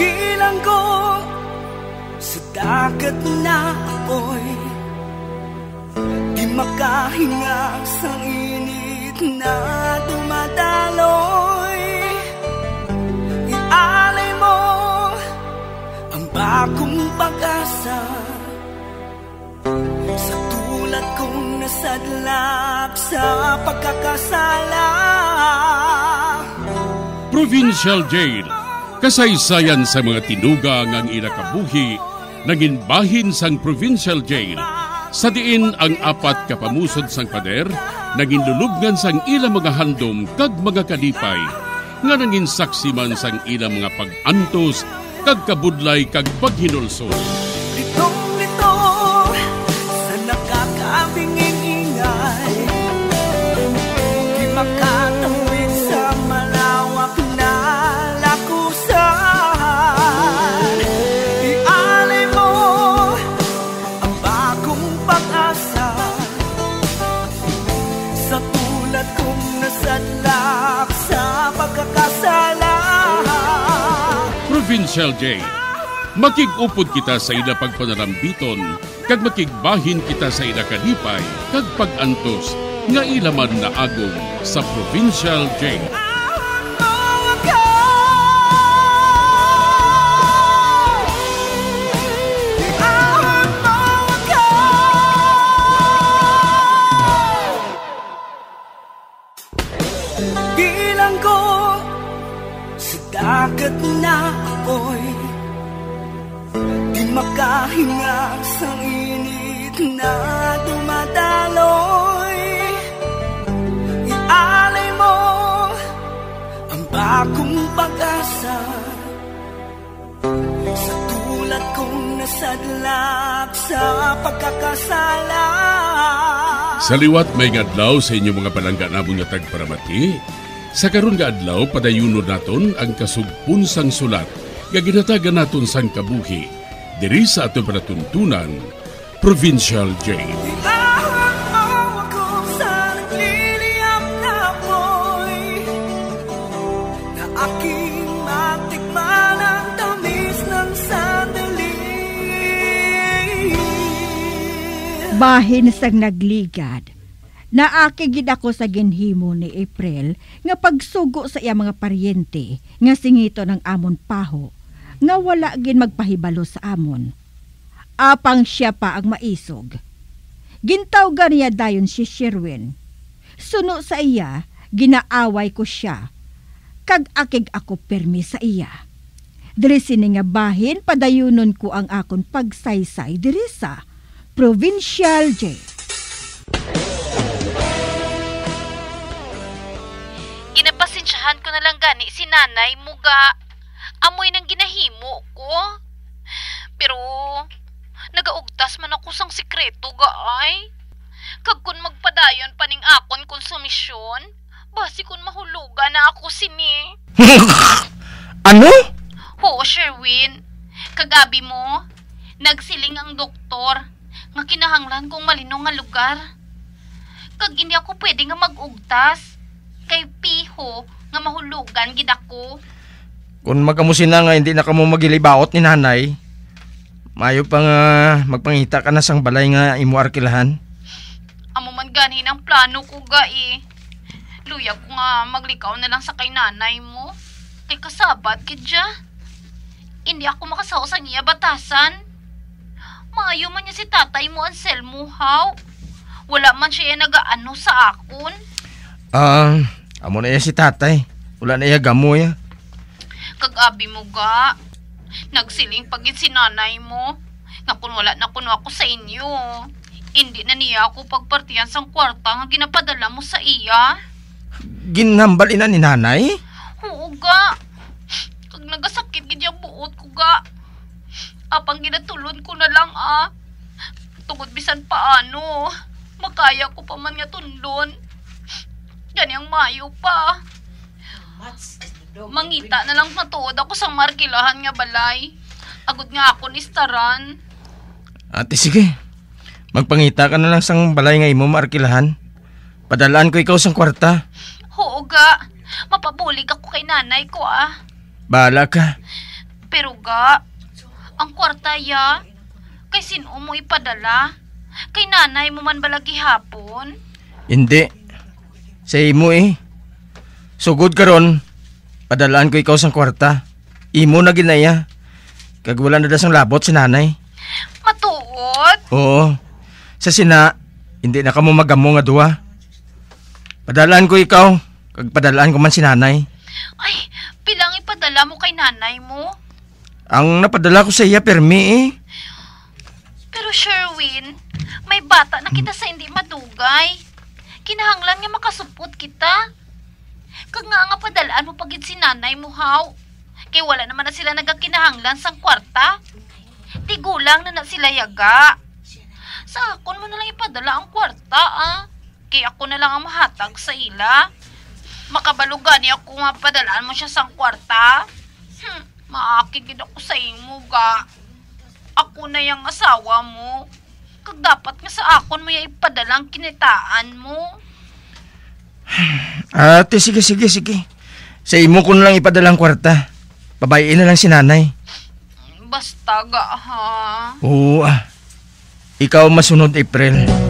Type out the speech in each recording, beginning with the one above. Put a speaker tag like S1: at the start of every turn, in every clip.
S1: Bilanggo sa dagat na apoy. Di makahinga sa init na dumadaloy. Ialay mo ang bagong pag-asa Sa tulad kong nasadlap sa pagkakasala.
S2: Provincial Jail Kasaysayan sa mga tinugang ang inakabuhi naging bahin sang Provincial Jail sa diin ang apat kapamusod sang pader naging lulubngan sang ilang mga handom kag mga kalipay nga naging saksi man sang ilang mga pag-antos kag kabudlay kag paghinulsol.
S1: Litong-lito
S2: Provincial Jail. Makigupod kita sa ila pagpanarambiton, kag makigbahin kita sa ila kalipay, kag pag-antos, nga ilaman na agong sa Provincial Jail.
S1: Dagat na apoy Di makahinga sa init na dumadaloy. Ialay mo ang bagong pag-asa Sa tulad kong nasadlak sa pagkakasala.
S2: Sa liwat may adlaw sa inyong mga palangganabong nga tagparamati, sa karon nga adlaw padayunon naton ang kasugpun sang sulat nga ginatagan naton sang kabuhi diri sa aton panatuntunan Provincial Jail.
S3: Bahin sang nagligad. Naaki gid ako sa ginhimo ni April nga pagsugo sa iya mga paryente nga singito ng amon paho nga wala gin magpahibalo sa amon. Apang siya pa ang maisog. Gintawgan niya dayon si Sherwin. Suno sa iya, ginaaway ko siya. Kag akig ako permi sa iya. Diri sini nga bahin padayunon ko ang akon pagsaysay diri sa Provincial Jail.
S4: Ginapasensyahan ko na lang gani si nanay muga. Amoy ng ginahimo ko. Pero, nagaugtas man ako sang sikreto gaay. Kag kun magpadayon paning akon konsumisyon, basi kun mahulugan na ako sini.
S5: Ano?
S4: Oo, Sherwin. Kagabi mo, nagsiling ang doktor nga kinahanglan kong malinong nga lugar. Kag hindi ako pwede nga mag-ugtas. Kay piho nga mahulugan gid ako.
S5: Kung magamusin na nga hindi na ka mo magilibaot ni nanay, mayo pa nga magpangita ka na sang balay nga imo arkilahan.
S4: Amo man ganin ang plano ko ga eh. Luya ko nga maglikaw na lang sa kay nanay mo. Kay kasabat kidya. Hindi ako makasaw sa niya batasan. Maayo man niya si tatay mo Anselmo how. Wala man siya nagaano sa akon.
S5: Ah, amo na iya si tatay. Wala na iya gamoy. ah.
S4: Kagabi mo ga. Nagsiling pagit si nanay mo. Nga kung wala na kuno ako sa inyo. Hindi na niya ako pagpartiyan sang kwarta nga ginapadala mo sa iya.
S5: Ginambal ina ni nanay?
S4: Oo ga. Kag nagasakit gid yung buot ko ga. Apang ginatulon ko na lang ah. Tungod bisan paano. Makaya ko pa man nga tundon. Ganyang mayo pa. Mangita na lang matuod ako sa markilahan nga balay. Agod nga ako ni Staran.
S5: Ate sige. Magpangita ka na lang sang balay nga imo maarkilahan. Padalaan ko ikaw sang kwarta.
S4: Oo ga. Mapabulig ako kay nanay ko ah.
S5: Bahala ka.
S4: Pero ga? Ang kwarta ya? Kay sino mo ipadala? Kay nanay mo man balagi hapon?
S5: Hindi. Sa imo eh. Sugod karon, padalaan ko ikaw sang kwarta. Imo na ginaya. Kag wala na dasang labot si nanay.
S4: Matuod?
S5: Oo. Sa sina, hindi na ka mo magamo nga duwa. Padalaan ko ikaw, kag padalaan ko man si nanay.
S4: Ay, pilang ipadala mo kay nanay mo?
S5: Ang napadala ko sa iya permi eh.
S4: Pero Sherwin, may bata na kita sa hindi madugay. Kinahanglan nga makasupot kita. Kag nga nga padalaan mo pagid si nanay mo, haw. Kay wala naman na sila nagakinahanglan sang kwarta. Tigulang na na sila yaga. Sa akon mo na lang ipadala ang kwarta, ah. Kay ako na lang ang mahatag sa ila. Makabalugan niya ako nga padalaan mo siya sang kwarta. Hmm, maakigid ako sa imo, ga. Ako na yung asawa mo. Kag dapat nga sa akon mo yung ipadalang kinitaan mo.
S5: Ate, sige, sige, sige. Sa imo ko lang ipadalang kwarta. Babayin na lang si nanay.
S4: Basta ga, ha?
S5: Oo ah. Ikaw masunod, April.
S6: Mig,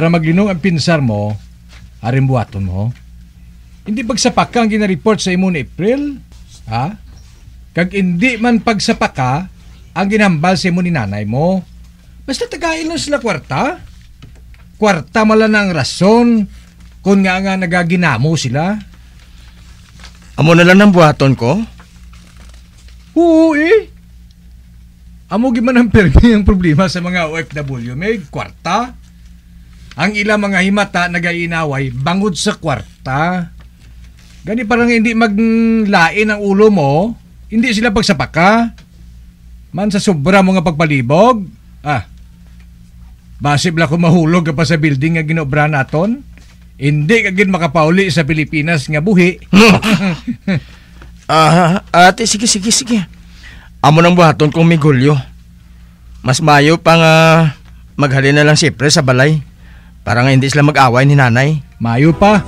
S6: para maglinong ang pinsar mo, aring buhaton mo. Hindi pagsapak ka ang ginareport sa imo ni April? Ha? Kag hindi man pagsapak ka, ang ginambal sa imo ni nanay mo. Basta tagain lang sila kwarta. Kwarta mala na ang rason kung nga nga nagaginamo sila.
S5: Amo na lang ng buhaton ko?
S6: Oo eh. Amo giman ang permi ang problema sa mga OFW may kwarta. Ang ilang mga himata nagainaway bangod sa kwarta. Gani parang hindi maglain ang ulo mo, hindi sila pagsapaka. Man sa sobra mga pagpalibog. Ah, basib la ko mahulog ka pa sa building nga ginobra naton. Hindi ka gin makapauli sa Pilipinas nga buhi.
S5: Ah, ate, sige, sige, sige. Amo ng buhaton kong migulyo. Mas mayo pa nga maghalin na lang si April sa balay. Para nga hindi sila mag-away ni nanay.
S6: Mayo pa.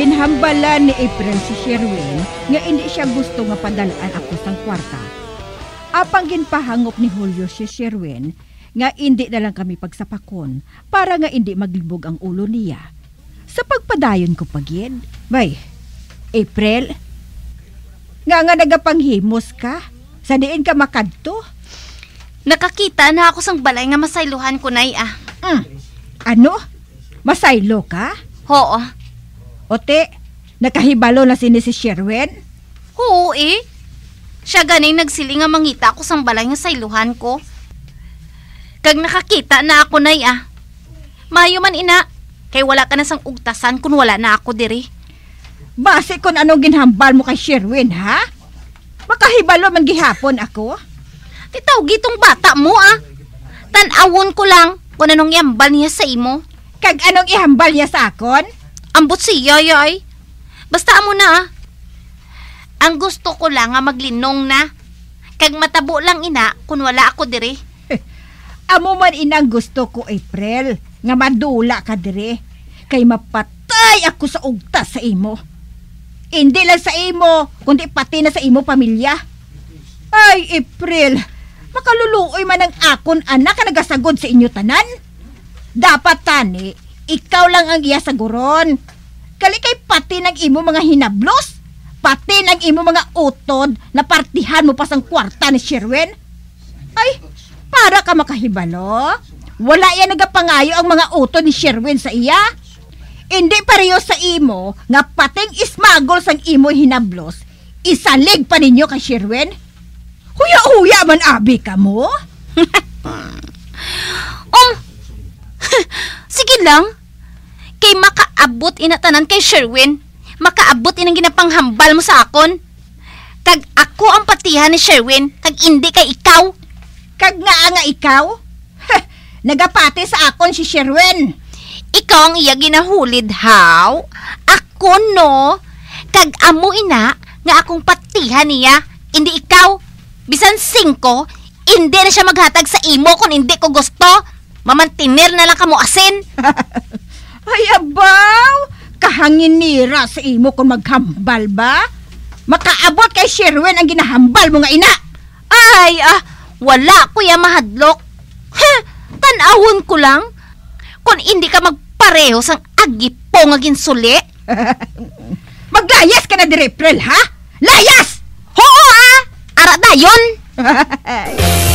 S3: Ginhambalan ni April si Sherwin nga hindi siya gusto nga padalaan ako sang kwarta. Apang ginpahangop ni Julio si Sherwin nga hindi na lang kami pagsapakon para nga hindi maglibog ang ulo niya. Sa pagpadayon ko pagin, bay, April, nga nga nagapanghimos ka, sa diin ka makadto.
S4: Nakakita na ako sang balay nga masayluhan ko na ah.
S3: Mm. Ano? Masaylo ka?
S4: Oo.
S3: Ote, nakahibalo na sini si Sherwin?
S4: Oo eh. Siya ganing nagsiling nga mangita ako sang balay nga sayluhan ko. Kag nakakita na ako na ah. Mayo man ina. Kay wala ka na sang ugtasan kung wala na ako diri.
S3: Base kung anong ginhambal mo kay Sherwin, ha? Makahibalo man gihapon ako?
S4: Titaw gitong bata mo ah. Tanawon ko lang kung anong yambal niya sa imo.
S3: Kag anong ihambal niya sa akon?
S4: Ambot siya yay. Basta amo na ah. Ang gusto ko lang nga maglinong na. Kag matabo lang ina kung wala ako diri.
S3: Amo man inang gusto ko, April, nga madula ka dire. Kay mapatay ako sa ugtas sa imo. Hindi lang sa imo, kundi pati na sa imo pamilya. Ay, April, makaluluoy man ang akon anak ka nagasagod sa inyo tanan. Dapat tani, ikaw lang ang iya saguron. Kali kay pati ng imo mga hinablos, pati ng imo mga utod na partihan mo pa sang kwarta ni Sherwin. Ay, para ka makahibalo. Wala yan nagapangayo ang mga utod ni Sherwin sa iya. Hindi pareho sa imo nga pating ismagol sang imo hinablos. Isalig pa ninyo kay Sherwin? Huya-huya man abi ka mo?
S7: Um, sige lang. Kay makaabot inatanan kay Sherwin. Makaabot inang ginapanghambal mo sa akon. Kag ako ang patihan ni Sherwin, kag hindi kay ikaw.
S3: Kag nga nga ikaw? Heh, Nagapati sa akon si Sherwin.
S7: Ikaw ang iya ginahulid, haw? Ako, no? Kag amo ina, nga akong patihan niya, hindi ikaw. Bisan singko, hindi na siya maghatag sa imo kung hindi ko gusto. Mamantinir na lang kamo asin.
S3: Ay, abaw! Kahangin nira sa imo kung maghambal ba? Makaabot kay Sherwin ang ginahambal mo nga ina.
S7: Ay, ah, wala kuya mahadlok. Heh, tanawon ko lang. Kung hindi ka magpareho sang agipo nga ginsuli.
S3: Maglayas ka na dire, April, ha? Layas!
S7: Oo ah! Ara dayon!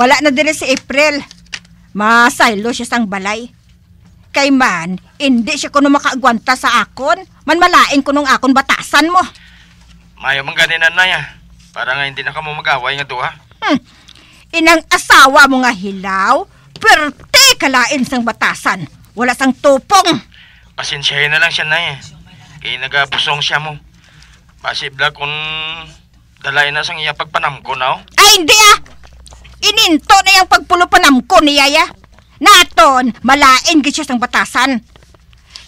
S3: Wala na dire si April. Masaylo siya sang balay. Kay man, hindi siya kuno makaagwanta sa akon. Man malain kunong akon batasan mo.
S5: Mayo man ganinan, Nay ah. Para nga hindi na ka mo mag-away nga duha.
S3: Hmm. Inang asawa mo nga hilaw, perte kalain sang batasan. Wala sang tupong.
S5: Pasensyahin na lang siya, Nay. eh. Kaya nagabusong siya mo. Pasibla kung dalayan na sang iya pagpanamko na, oh.
S3: Ay, hindi ah! Ininto na yung pagpulupanam ko ni Yaya. Naton, malain gid siya sang batasan.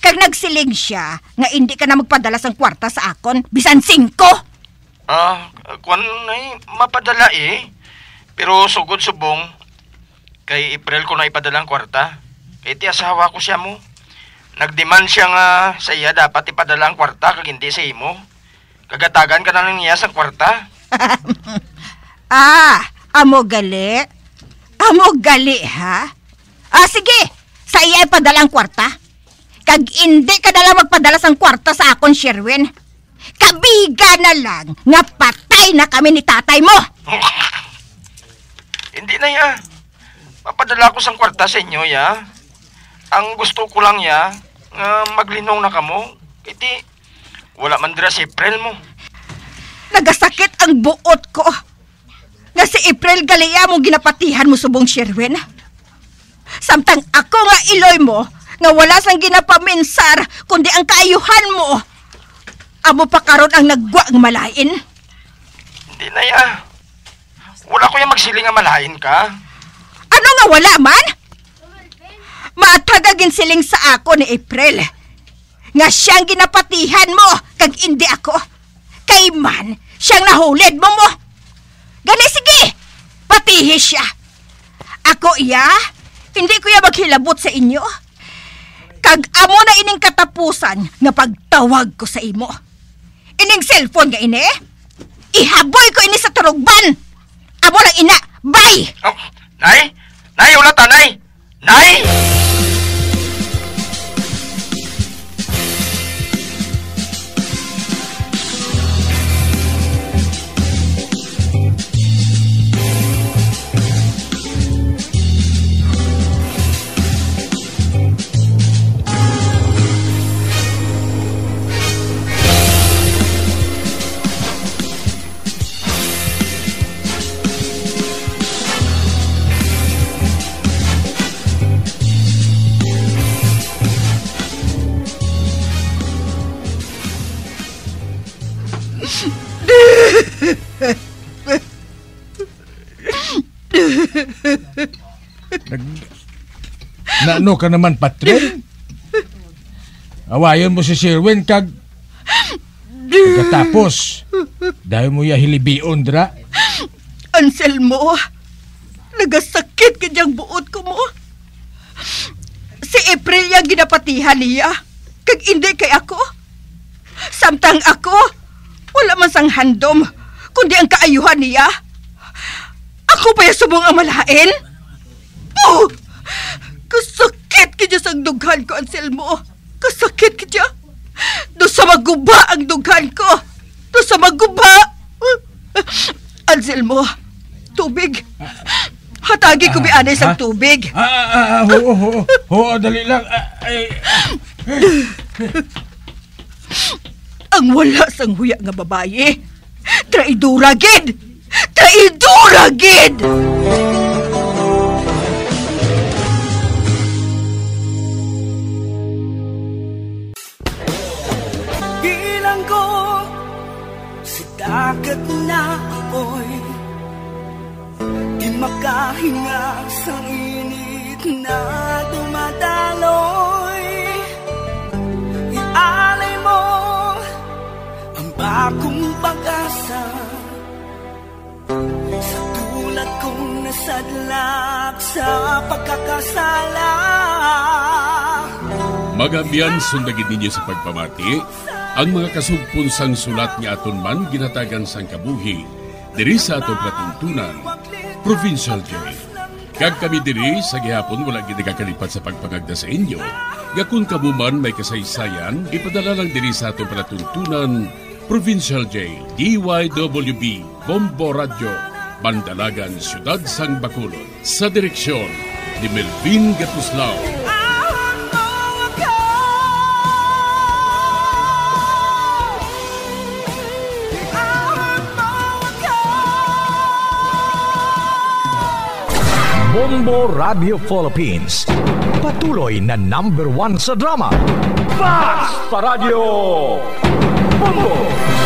S3: Kag nagsiling siya, nga hindi ka na magpadala sang kwarta sa akon, bisan singko.
S5: Ah, kwan ay mapadala eh. Pero sugod subong, kay April ko na ipadala ang kwarta. Kay ti asawa ko siya mo. Nagdemand siya nga sa iya dapat ipadala ang kwarta kag hindi sa imo. Kagatagan ka na lang niya sa kwarta.
S3: Ah, amo gali. Amo gali, ha? Ah, sige. Sa iya ipadala ang kwarta. Kag hindi ka na lang magpadala sang kwarta sa akon, Sherwin. Kabiga na lang nga patay na kami ni tatay mo.
S5: hindi na ya. Papadala ko sang kwarta sa inyo ya. Ang gusto ko lang ya, nga maglinong na kamo. Iti, wala man dira si April mo.
S3: Nagasakit ang buot ko. Nga si April Galea mo ginapatihan mo subong Sherwin. Samtang ako nga iloy mo, nga wala sang ginapaminsar, kundi ang kaayuhan mo. Amo pa karon ang nagwa ang malain.
S5: Hindi na ya. Wala ko yung magsiling nga malain ka.
S3: Ano nga wala man? Matagagin siling sa ako ni April. Nga siyang ginapatihan mo, kag hindi ako. Kay man, siyang nahulid mo mo. Gani sige, patihi siya. Ako iya, hindi ko ya maghilabot sa inyo. Kag amo na ining katapusan nga pagtawag ko sa imo. Ining cellphone nga ini, ihaboy ko ini sa turugban. Amo lang ina, bye!
S5: Oh, nay?
S6: Ano ka naman, Patrick? Awayon mo si Sherwin kag Pagkatapos, dahil mo ya hilibion dra.
S3: Anselmo, nagasakit ka diyang buot ko mo. Si April yung ginapatihan niya, kag hindi kay ako. Samtang ako, wala man sang handom, kundi ang kaayuhan niya. Ako pa yung subong ang malain? Oh! Kasakit ka sang dughan ko, Anselmo. Kasakit ka dyan. Do sa maguba ang dughan ko. Do sa maguba. Anselmo, tubig. Hatagi ko bi anay sa
S6: Ha?
S3: tubig.
S6: Ah, ah, ah, oo, oo, oo, dali lang. Ah, ay,
S3: Ang wala sang huya nga babae. Traidura gid. Traidura gid.
S1: Bilang dagat na apoy Di makahinga sa init na dumadaloy? Ialay mo ang bagong pag-asa Sa tulad kong nasadlak sa pagkakasala.
S2: Magabiyan sundagin ninyo sa pagpamati ang mga kasugpon sang sulat ni aton man ginatagan sang kabuhi diri sa atong patuntunan Provincial Jail. Kag kami diri sa gihapon wala gid kakalipat sa pagpangagda sa inyo. Gakun kamo man may kasaysayan, ipadala lang diri sa atong palatuntunan Provincial Jail DYWB Bombo Radio Bandalagan Siyudad Sang Bacolod sa direksyon ni Melvin Gatuslao.
S8: Bombo Radio Philippines. Patuloy na number one sa drama. Basta Radio! Bombo!